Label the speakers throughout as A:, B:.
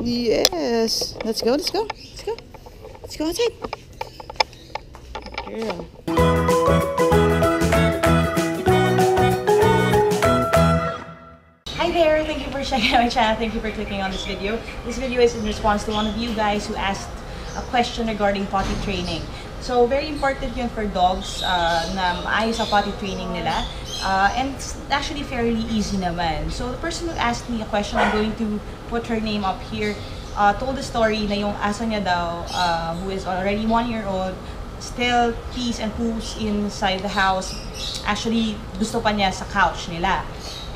A: Yes. Let's go, let's go. Let's go. Let's go outside. Girl.
B: Hi there! Thank you for checking out my channel. Thank you for clicking on this video. This video is in response to one of you guys who asked a question regarding potty training. So, very important yun for dogs uh, na maayos sa potty training nila. Uh, and it's actually fairly easy naman. So, the person who asked me a question, I'm going to put her name up here, uh, told the story na yung aso niya daw, uh, who is already one year old, still pees and poops inside the house. Actually, gusto pa niya sa couch nila.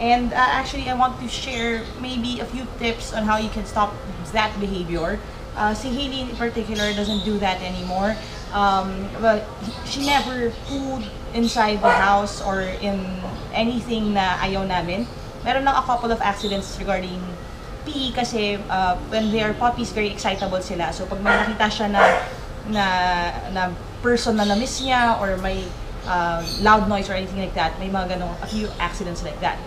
B: And uh, actually, I want to share maybe a few tips on how you can stop that behavior. Uh, si Hailey in particular doesn't do that anymore. Um, well, she never pooed inside the house or in anything na ayaw namin. Meron lang a couple of accidents regarding pee kasi uh, when they are puppies, very excitable sila. So pag may nakita siya na na, na person na na-miss niya or may uh, loud noise or anything like that, may mga ganong, a few accidents like that.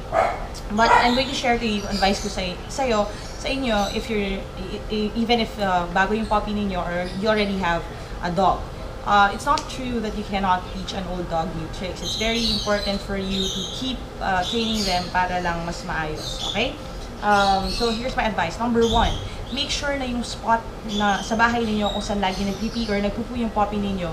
B: But I'm going to share to you, advice ko sa, sa'yo, sa inyo, if you're, e- e- even if uh, bago yung puppy ninyo or you already have a dog. Uh, it's not true that you cannot teach an old dog new tricks. It's very important for you to keep uh, training them para lang mas maayos. Okay? Um, so here's my advice. Number one, make sure na yung spot na sa bahay ninyo kung saan lagi nagpipi or nagpupu yung puppy ninyo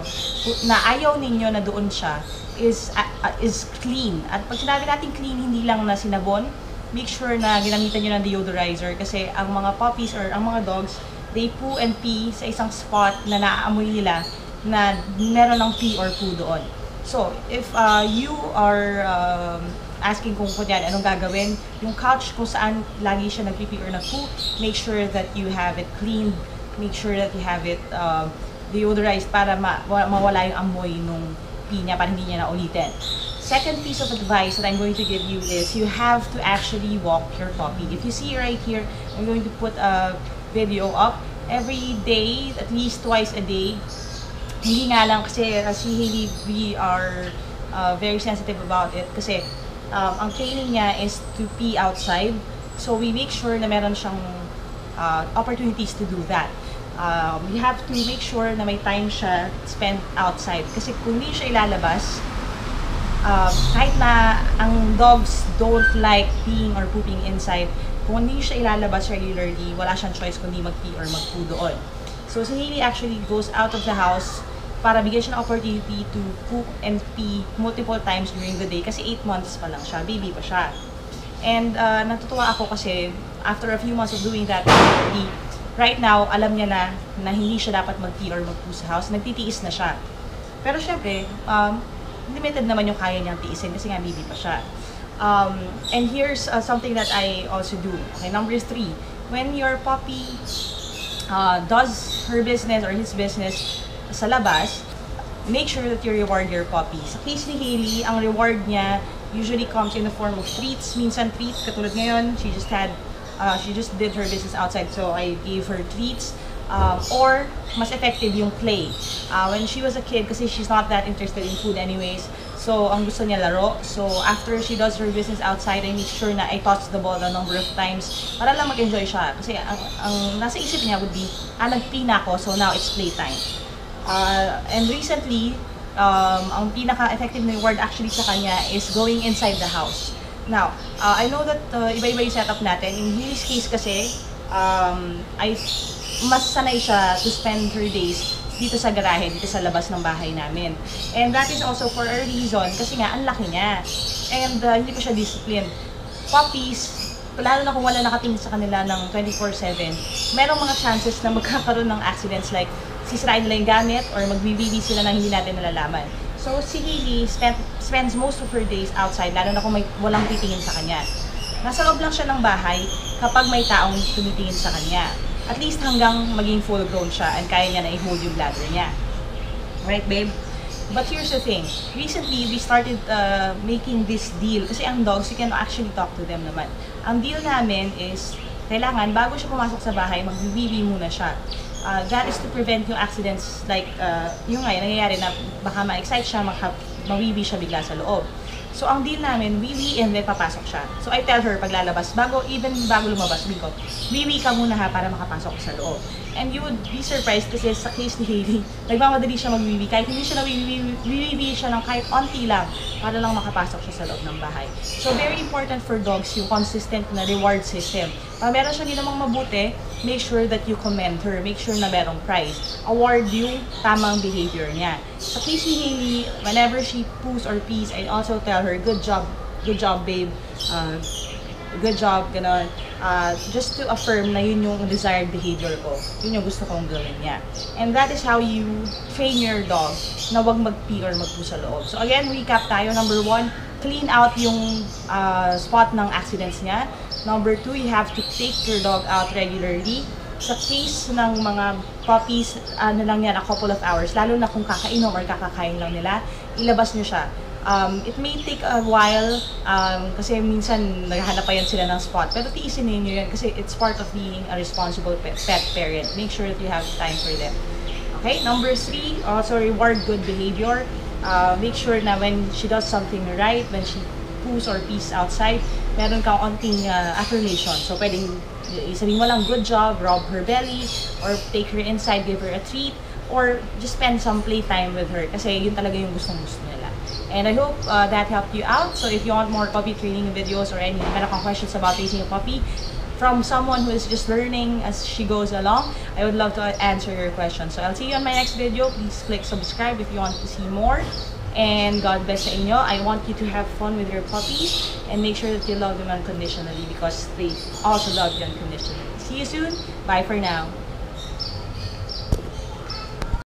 B: na ayaw ninyo na doon siya is uh, is clean. At pag sinabi natin clean, hindi lang na sinabon, make sure na ginamitan nyo ng deodorizer kasi ang mga puppies or ang mga dogs, they poo and pee sa isang spot na naaamoy nila na meron ng pee or poo doon. So, if uh, you are um, asking kung kunyari anong gagawin, yung couch kung saan lagi siya nagpipi or nagpoo, make sure that you have it cleaned, make sure that you have it um, deodorized para ma wa- mawala yung amoy nung pee niya para hindi niya na ulitin. Second piece of advice that I'm going to give you is you have to actually walk your puppy. If you see right here, I'm going to put a video up every day, at least twice a day. Hindi nga lang kasi uh, si Hailey, we are uh, very sensitive about it kasi um, ang training niya is to pee outside. So we make sure na meron siyang uh, opportunities to do that. Um, we have to make sure na may time siya spent outside. Kasi kung hindi siya ilalabas, uh, kahit na ang dogs don't like peeing or pooping inside, kung hindi siya ilalabas regularly, wala siyang choice kundi mag-pee or mag-poo doon. So, si Hailey actually goes out of the house para bigyan siya ng opportunity to poop and pee multiple times during the day kasi 8 months pa lang siya, baby pa siya. And uh, natutuwa ako kasi after a few months of doing that regularly, right now, alam niya na na hindi siya dapat mag-pee or mag-poo sa house. Nagtitiis na siya. Pero syempre, um, limited naman yung kaya niyang tiisin kasi nga baby pa siya. Um, and here's uh, something that I also do. Okay, number three, when your puppy uh, does her business or his business sa labas, make sure that you reward your puppy. Sa case ni Hailey, ang reward niya usually comes in the form of treats. Minsan treats, katulad ngayon, she just had, uh, she just did her business outside, so I gave her treats. Um, or, mas effective yung play. Uh, when she was a kid, kasi she's not that interested in food anyways, so ang gusto niya laro. So, after she does her business outside, I make sure na I touch the ball a number of times para lang mag-enjoy siya. Kasi ang, ang nasa isip niya would be, ah, nag-pee na ako, so now it's playtime. Uh, and recently, um, ang pinaka-effective na word actually sa kanya is going inside the house. Now, uh, I know that uh, iba-iba yung setup natin. In Lily's case kasi, um, I, mas sanay siya to spend her days dito sa garahe, dito sa labas ng bahay namin. And that is also for a reason, kasi nga, ang laki niya. And uh, hindi pa siya disciplined. Puppies, lalo na kung wala nakatingin sa kanila ng 24-7, merong mga chances na magkakaroon ng accidents like sisirain nila yung gamit or magbibibi sila na hindi natin nalalaman. So, si Hailey spend, spends most of her days outside, lalo na kung may walang titingin sa kanya. Nasa loob lang siya ng bahay kapag may taong tumitingin sa kanya. At least hanggang maging full grown siya and kaya niya na i-hold yung bladder niya. Right, babe? But here's the thing. Recently, we started uh, making this deal. Kasi ang dogs, you can actually talk to them naman. Ang deal namin is, kailangan, bago siya pumasok sa bahay, magbibibi muna siya. Uh, that is to prevent yung accidents like, uh, yung nga, nangyayari na baka ma-excite siya, maka, mawibi siya bigla sa loob. So, ang deal namin, wiwi and then papasok siya. So, I tell her, paglalabas, bago, even bago lumabas, sabi ko, wiwi ka muna ha para makapasok sa loob. And you would be surprised kasi sa case ni Hailey, nagmamadali siya magwiwi. Kahit hindi siya nawiwi, wiwi siya ng kahit onti lang para lang makapasok siya sa loob ng bahay. So, very important for dogs yung consistent na reward system. Pag meron siya namang mabuti, make sure that you commend her. Make sure na merong prize. Award yung tamang behavior niya. Sa case ni Hailey, whenever she poos or pees, I also tell her, good job, good job, babe. Uh, good job, gano'n. Uh, just to affirm na yun yung desired behavior ko. Yun yung gusto kong gawin niya. And that is how you train your dog na wag mag-pee or mag-poo sa loob. So again, recap tayo. Number one, clean out yung uh, spot ng accidents niya. Number two, you have to take your dog out regularly. Sa case ng mga puppies, ano lang yan, a couple of hours, lalo na kung kakainom or kakakain lang nila, ilabas nyo siya. Um, it may take a while um, kasi minsan naghahanap pa yan sila ng spot. Pero tiisin ninyo yan kasi it's part of being a responsible pet, pet parent. Make sure that you have time for them. Okay, number three, also reward good behavior. Uh, make sure na when she does something right, when she poos or pees outside, meron kang onting uh, affirmation. So, pwedeng isabihin mo lang, good job, rub her belly, or take her inside, give her a treat, or just spend some playtime with her kasi yun talaga yung gustong gusto nila. And I hope uh, that helped you out. So if you want more puppy training videos or any meron kang questions about raising a puppy, from someone who is just learning as she goes along, I would love to answer your questions. So I'll see you on my next video. Please click subscribe if you want to see more. And God bless inyo. I want you to have fun with your puppies and make sure that you love them unconditionally because they also love you unconditionally. See you soon. Bye for now.